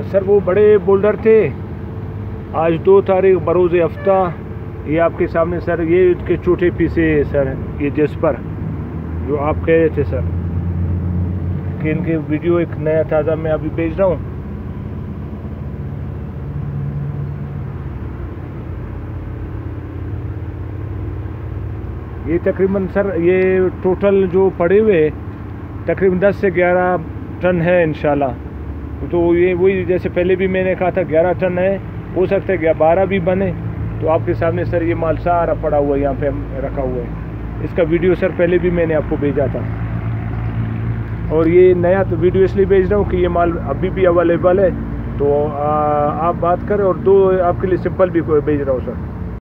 Sir, वो बड़े boulder थे। आज दो तारीख, बरोज़ हफ़्ता ये आपके सामने, सर, ये इसके छोटे पीसे सर, ये जिस पर, जो आप कह रहे थे, सर, कि इनके वीडियो एक नया ताज़ा मैं अभी भेज रहा हूँ। ये तकरीबन, सर, ये टोटल जो पड़े हुए तकरीबन 10 से 11 टन है इन तो ये वही जैसे पहले भी मैंने कहा था 11 टन है हो सकता है बारह भी बने तो आपके सामने सर ये माल सारा पड़ा हुआ है यहाँ पे रखा हुआ है। इसका वीडियो सर पहले भी मैंने आपको भेजा था। और ये नया तो वीडियो इसलिए भेज रहा हूँ कि ये माल अभी भी अवेलेबल है तो आ, आप बात करें और दो आपके लिए सिंपल भी भेज रहा हूँ सर।